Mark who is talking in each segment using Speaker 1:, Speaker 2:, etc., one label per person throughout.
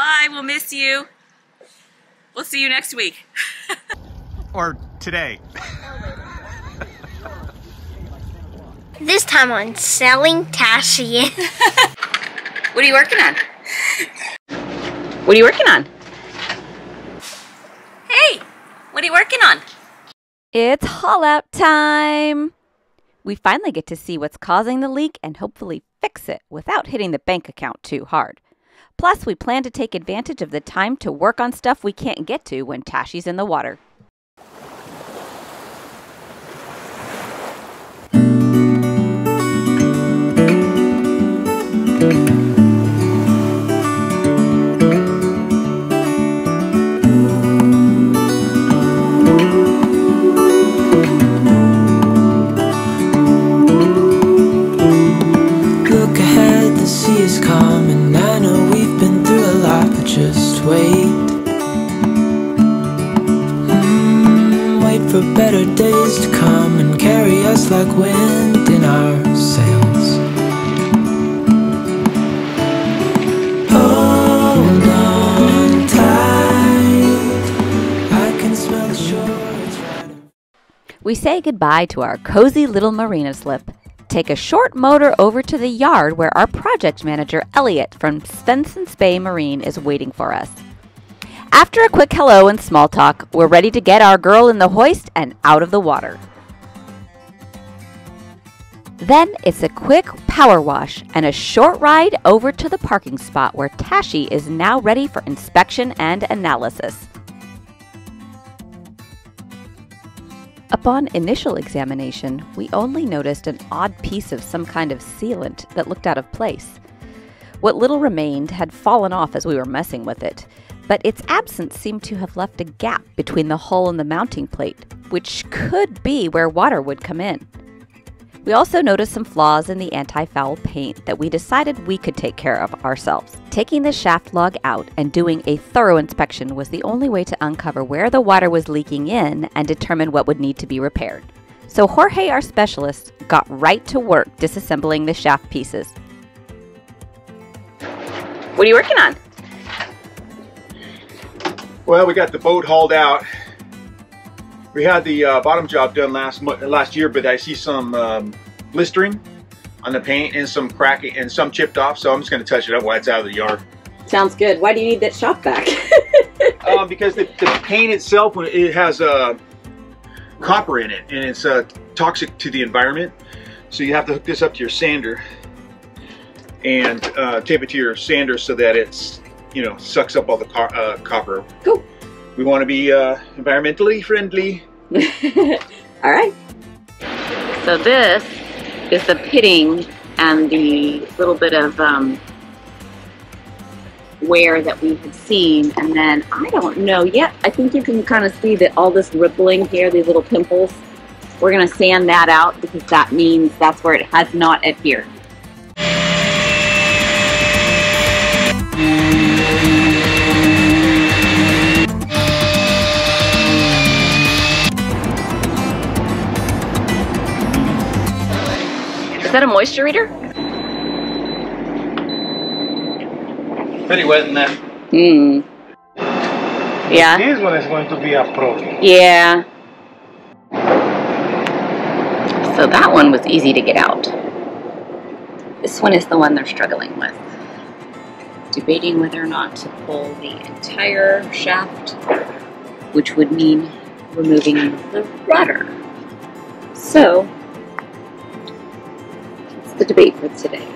Speaker 1: Bye, we'll miss you. We'll see you next week.
Speaker 2: or today.
Speaker 3: this time on Sailing Tashi.
Speaker 1: what are you working on? What are you working on? Hey, what are you working on?
Speaker 4: It's haul out time. We finally get to see what's causing the leak and hopefully fix it without hitting the bank account too hard. Plus, we plan to take advantage of the time to work on stuff we can't get to when Tashi's in the water.
Speaker 5: For better days to come and carry us like wind in our sails. Hold on tight, I can smell the shore.
Speaker 4: We say goodbye to our cozy little marina slip take a short motor over to the yard where our project manager, Elliot from Svendsen's Bay Marine, is waiting for us. After a quick hello and small talk, we're ready to get our girl in the hoist and out of the water. Then it's a quick power wash and a short ride over to the parking spot where Tashi is now ready for inspection and analysis. Upon initial examination, we only noticed an odd piece of some kind of sealant that looked out of place. What little remained had fallen off as we were messing with it, but its absence seemed to have left a gap between the hull and the mounting plate, which could be where water would come in. We also noticed some flaws in the anti foul paint that we decided we could take care of ourselves. Taking the shaft log out and doing a thorough inspection was the only way to uncover where the water was leaking in and determine what would need to be repaired. So Jorge, our specialist, got right to work disassembling the shaft pieces.
Speaker 1: What are you working on?
Speaker 2: Well, we got the boat hauled out. We had the uh, bottom job done last last year, but I see some um, blistering on the paint and some cracking and some chipped off, so I'm just going to touch it up while it's out of the yard.
Speaker 1: Sounds good. Why do you need that shop vac?
Speaker 2: um, because the, the, paint itself, it has uh, copper in it, and it's uh, toxic to the environment. So you have to hook this up to your sander and uh, tape it to your sander so that it's you know, sucks up all the uh, copper.
Speaker 1: Cool.
Speaker 2: We want to be uh, environmentally friendly.
Speaker 1: all right. So this is the pitting and the little bit of um, wear that we had seen. And then I don't know yet. I think you can kind of see that all this rippling here, these little pimples, we're going to sand that out because that means that's where it has not adhered. Is that a moisture reader?
Speaker 6: Pretty wet in there.
Speaker 1: Hmm. Yeah.
Speaker 6: This one is going to be a problem.
Speaker 1: Yeah. So that one was easy to get out. This one is the one they're struggling with. Debating whether or not to pull the entire shaft, which would mean removing the rudder. So, the debate for today.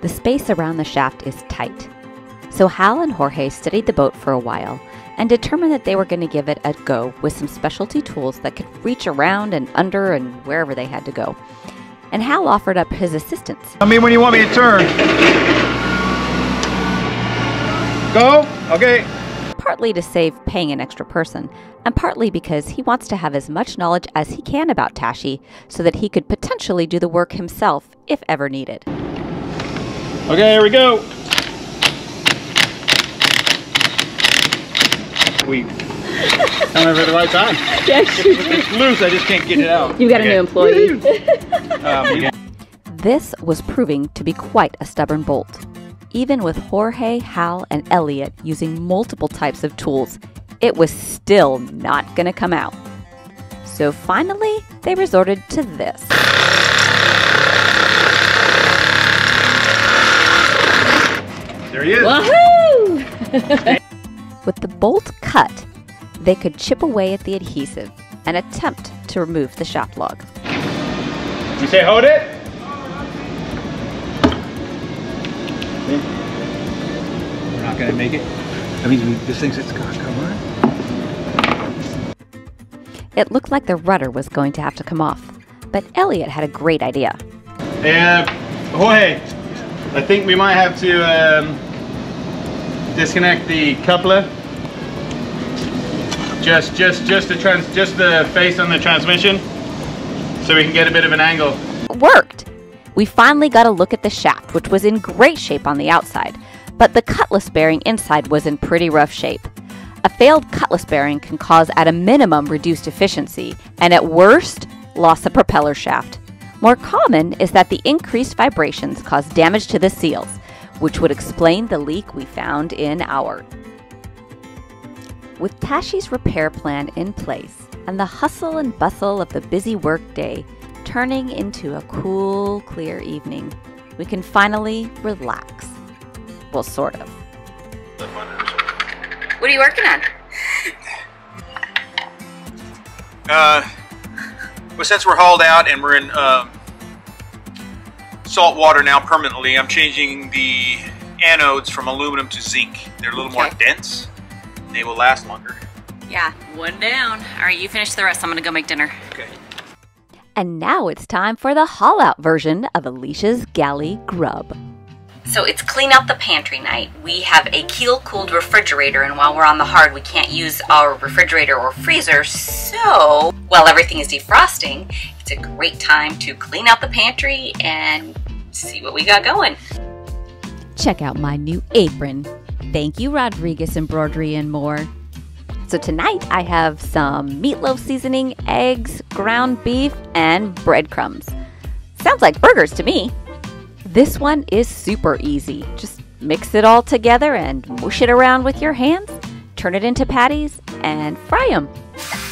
Speaker 4: The space around the shaft is tight. So Hal and Jorge studied the boat for a while and determined that they were going to give it a go with some specialty tools that could reach around and under and wherever they had to go. And Hal offered up his assistance.
Speaker 2: I mean when you want me to turn. Go? Okay
Speaker 4: partly to save paying an extra person, and partly because he wants to have as much knowledge as he can about Tashi so that he could potentially do the work himself if ever needed.
Speaker 2: Okay, here we go. We coming over at the right time.
Speaker 1: Yes,
Speaker 2: you It's loose, I just can't get it out.
Speaker 1: You got okay. a new employee.
Speaker 4: um, This was proving to be quite a stubborn bolt. Even with Jorge, Hal, and Elliot using multiple types of tools, it was still not going to come out. So finally, they resorted to this.
Speaker 2: There he is.
Speaker 1: Woohoo!
Speaker 4: With the bolt cut, they could chip away at the adhesive and attempt to remove the shaft log.
Speaker 2: You say hold it? We're not gonna make it. That means we, this thing's it's gonna come on.
Speaker 4: It looked like the rudder was going to have to come off, but Elliot had a great idea.
Speaker 6: And Jorge, I think we might have to um, disconnect the coupler. Just, just, just the trans, just the face on the transmission, so we can get a bit of an angle.
Speaker 4: It worked! We finally got a look at the shaft, which was in great shape on the outside, but the cutlass bearing inside was in pretty rough shape. A failed cutlass bearing can cause at a minimum reduced efficiency, and at worst, loss of propeller shaft. More common is that the increased vibrations cause damage to the seals, which would explain the leak we found in our. With Tashi's repair plan in place and the hustle and bustle of the busy workday turning into a cool, clear evening, we can finally relax. Well, sort of.
Speaker 1: What are you working on?
Speaker 2: Uh, well, since we're hauled out and we're in um, salt water now permanently, I'm changing the anodes from aluminum to zinc. They're a little more dense. They will last longer.
Speaker 1: Yeah, one down. All right, you finish the rest. I'm gonna go make dinner.
Speaker 2: Okay.
Speaker 4: And now it's time for the haul out version of Alicia's Galley Grub.
Speaker 1: So it's clean out the pantry night. We have a keel cooled refrigerator, and while we're on the hard, we can't use our refrigerator or freezer. So while everything is defrosting, it's a great time to clean out the pantry and see what we got going.
Speaker 4: Check out my new apron. Thank you, Rodriguez Embroidery and more. So tonight I have some meatloaf seasoning, eggs, ground beef, and breadcrumbs. Sounds like burgers to me. This one is super easy. Just mix it all together and mush it around with your hands, turn it into patties, and fry them.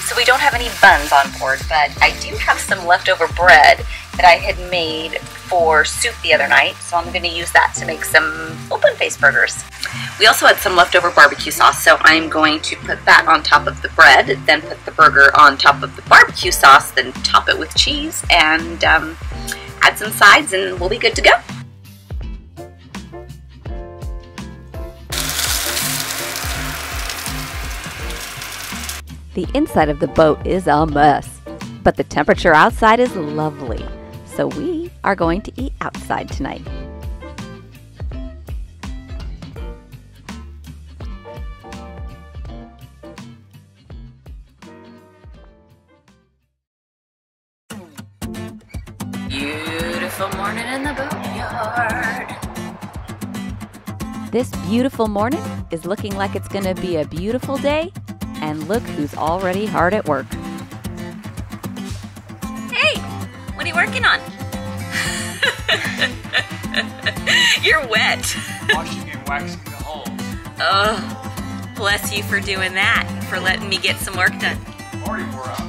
Speaker 1: So we don't have any buns on board, but I do have some leftover bread that I had made for soup the other night. So I'm going to use that to make some open face burgers. We also had some leftover barbecue sauce, so I'm going to put that on top of the bread, then put the burger on top of the barbecue sauce, then top it with cheese, and um, add some sides, and we'll be good to go.
Speaker 4: The inside of the boat is a mess, but the temperature outside is lovely. So we are going to eat outside tonight.
Speaker 1: Beautiful morning in the boatyard.
Speaker 4: This beautiful morning is looking like it's going to be a beautiful day, and look who's already hard at work.
Speaker 1: Hey, what are you working on? You're wet.
Speaker 2: Washing and waxing the hulls.
Speaker 1: Oh, bless you for doing that, for letting me get some work done.
Speaker 2: Already wore out.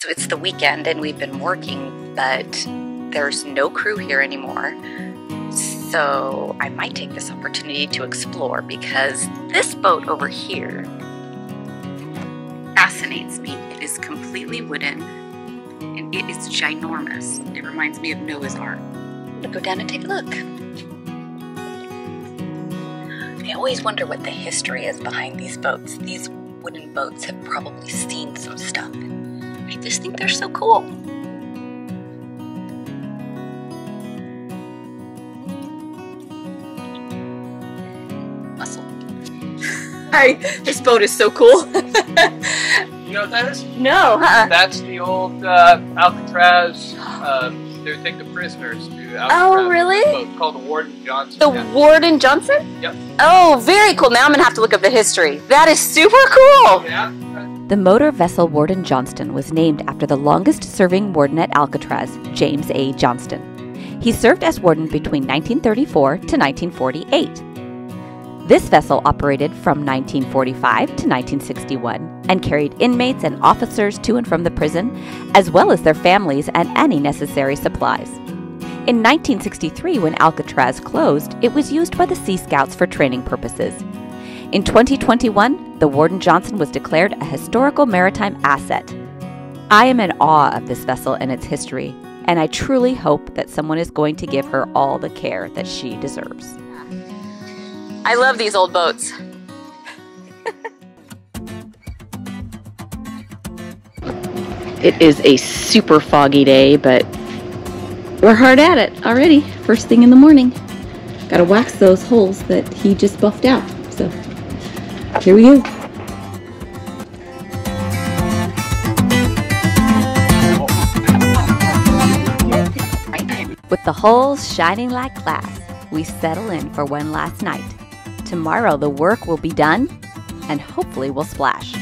Speaker 1: So it's the weekend and we've been working, but there's no crew here anymore. So I might take this opportunity to explore because this boat over here fascinates me. It is completely wooden and it is ginormous. It reminds me of Noah's Ark. I'm gonna go down and take a look. I always wonder what the history is behind these boats. These wooden boats have probably seen some stuff. I just think they're so cool. Hi, this boat is so cool.
Speaker 7: You know what that is?
Speaker 1: no, huh?
Speaker 7: That's the old uh, Alcatraz. Uh, they would take the prisoners to Alcatraz.
Speaker 1: Oh, really?
Speaker 7: Boat called the Warden Johnson.
Speaker 1: The
Speaker 7: yeah.
Speaker 1: Warden Johnson?
Speaker 7: Yep.
Speaker 1: Oh, very cool. Now I'm gonna have to look up the history. That is super cool.
Speaker 7: Yeah.
Speaker 4: The motor vessel Warden Johnston was named after the longest serving warden at Alcatraz, James A. Johnston. He served as warden between 1934 to 1948. This vessel operated from 1945 to 1961 and carried inmates and officers to and from the prison, as well as their families and any necessary supplies. In 1963, when Alcatraz closed, it was used by the Sea Scouts for training purposes. In 2021, the Warden Johnston was declared a historical maritime asset. I am in awe of this vessel and its history, and I truly hope that someone is going to give her all the care that she deserves. I love these old boats.
Speaker 1: It is a super foggy day, but we're hard at it already. First thing in the morning. Gotta wax those holes that he just buffed out. So here we go.
Speaker 4: With the holes shining like glass, we settle in for one last night. Tomorrow the work will be done and hopefully we'll splash.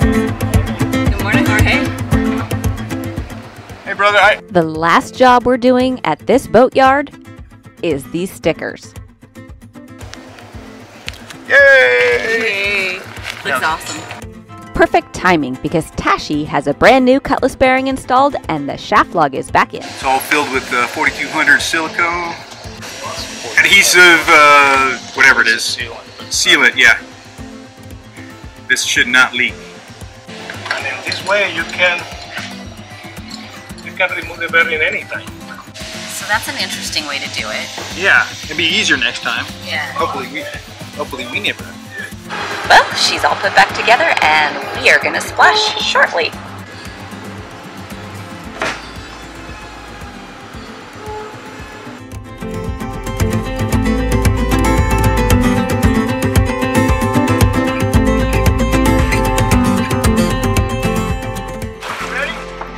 Speaker 1: Good morning, Jorge.
Speaker 6: Hey, brother. I,
Speaker 4: The last job we're doing at this boatyard is these stickers.
Speaker 6: yay!
Speaker 1: Hey, looks awesome.
Speaker 4: Perfect timing because Tashi has a brand new cutlass bearing installed and the shaft log is back in.
Speaker 2: It's all filled with uh, 4200 silicone, adhesive, uh, whatever it is. Sealant, yeah. This should not leak.
Speaker 8: And in this way, you can you can remove the bearing anytime.
Speaker 1: So that's an interesting way to do it.
Speaker 2: Yeah, it'll be easier next time.
Speaker 1: Yeah.
Speaker 2: Hopefully we, hopefully we never.
Speaker 1: She's all put back together and we are gonna splash shortly.
Speaker 8: Ready?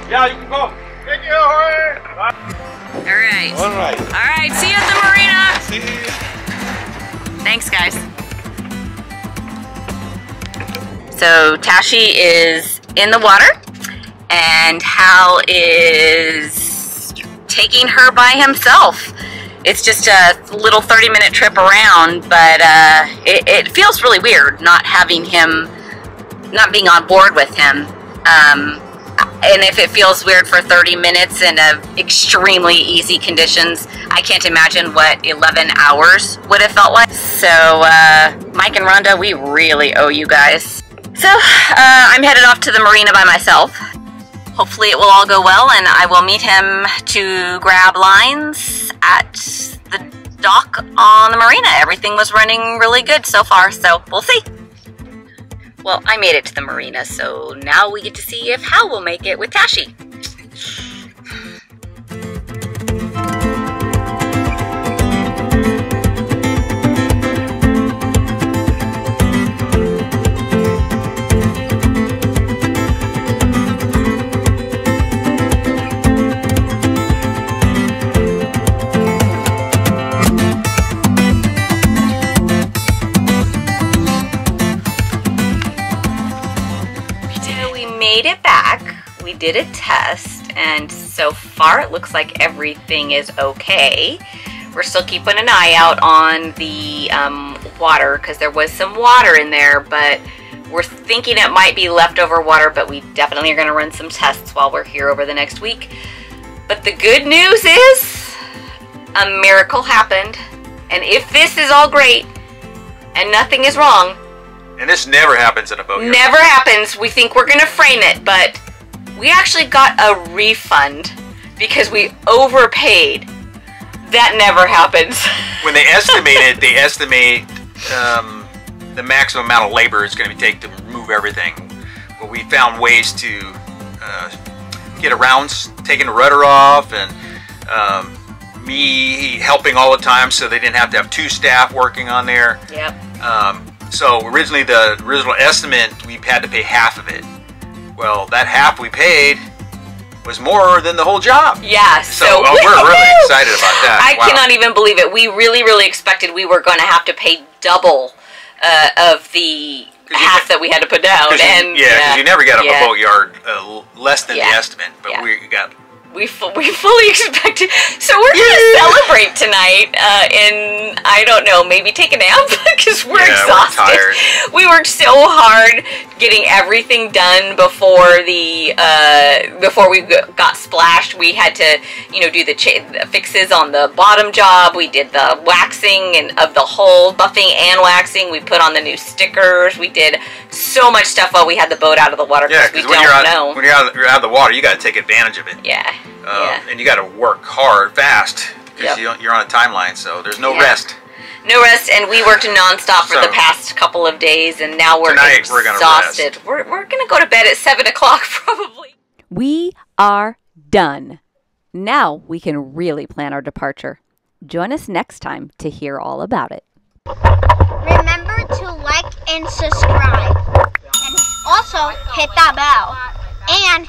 Speaker 8: Yeah, you can go. Thank you, Jorge. Bye.
Speaker 1: All right.
Speaker 8: All right.
Speaker 1: All right, see you at the marina.
Speaker 8: See you.
Speaker 1: Thanks, guys. So Tashi is in the water, and Hal is taking her by himself. It's just a little 30 minute trip around, but uh, it, it feels really weird not having him, not being on board with him. Um, and if it feels weird for 30 minutes in a extremely easy conditions, I can't imagine what 11 hours would have felt like. So, uh, Mike and Rhonda, we really owe you guys. So, uh, I'm headed off to the marina by myself. Hopefully, it will all go well, and I will meet him to grab lines at the dock on the marina. Everything was running really good so far, so we'll see. Well, I made it to the marina, so now we get to see if Hal will make it with Tashi. Did a test, and so far it looks like everything is okay. We're still keeping an eye out on the um, water because there was some water in there, but we're thinking it might be leftover water, but we definitely are going to run some tests while we're here over the next week. But the good news is a miracle happened, and if this is all great and nothing is wrong,
Speaker 2: And this never happens in a boat.
Speaker 1: Never happens. We think we're gonna frame it, but we actually got a refund because we overpaid. That never happens.
Speaker 2: When they estimate it, they estimate um, the maximum amount of labor it's going to take to remove everything. But we found ways to uh, get around taking the rudder off and um, me helping all the time so they didn't have to have two staff working on there.
Speaker 1: Yep.
Speaker 2: Um, so originally the original estimate we had to pay half of it. Well, that half we paid was more than the whole job.
Speaker 1: Yeah.
Speaker 2: So,
Speaker 1: So,
Speaker 2: uh, we're really excited about that.
Speaker 1: I
Speaker 2: Wow.
Speaker 1: cannot even believe it. We really, really expected we were going to have to pay double uh, of the half that we had to put down.
Speaker 2: you-
Speaker 1: and
Speaker 2: yeah, because you never get a
Speaker 1: yeah.
Speaker 2: boat yard uh, less than
Speaker 1: Yeah.
Speaker 2: the estimate, but
Speaker 1: Yeah.
Speaker 2: we got
Speaker 1: we fu- we fully expected. So we're gonna celebrate tonight, uh, and I don't know, maybe take a nap because we're
Speaker 2: Yeah, we're
Speaker 1: exhausted.
Speaker 2: tired.
Speaker 1: We worked so hard getting everything done before the uh, before we got splashed. We had to, you know, do the, cha- the fixes on the bottom job. We did the waxing and of the hull, buffing and waxing. We put on the new stickers. We did so much stuff while we had the boat out of the water
Speaker 2: yeah.
Speaker 1: because we
Speaker 2: when
Speaker 1: don't
Speaker 2: you're out
Speaker 1: know.
Speaker 2: when you're out, you're out of the water, you got to take advantage of it,
Speaker 1: yeah,
Speaker 2: Um,
Speaker 1: yeah.
Speaker 2: and you got to work hard, fast, because
Speaker 1: Yep.
Speaker 2: you you're on a timeline, so there's no
Speaker 1: Yeah.
Speaker 2: rest.
Speaker 1: No rest, and we worked nonstop for
Speaker 2: So-
Speaker 1: the past couple of days, and now we're
Speaker 2: Tonight, we're gonna
Speaker 1: exhausted. We're, we're gonna go to bed at seven o'clock probably.
Speaker 4: We are done. Now we can really plan our departure. Join us next time to hear all about it.
Speaker 3: Remember to like and subscribe. And also hit that bell. And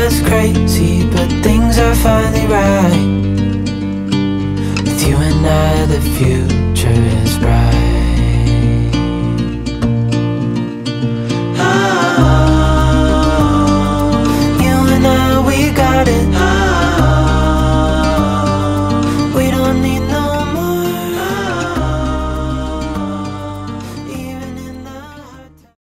Speaker 5: Us crazy, but things are finally right. With you and I, the future is bright.